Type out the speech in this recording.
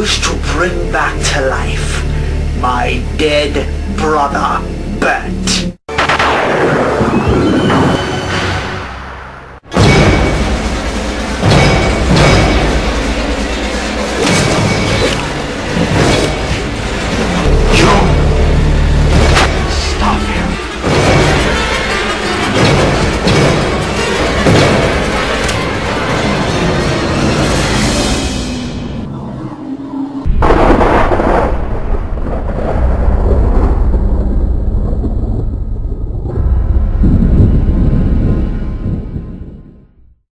wish to bring back to life my dead brother Bert.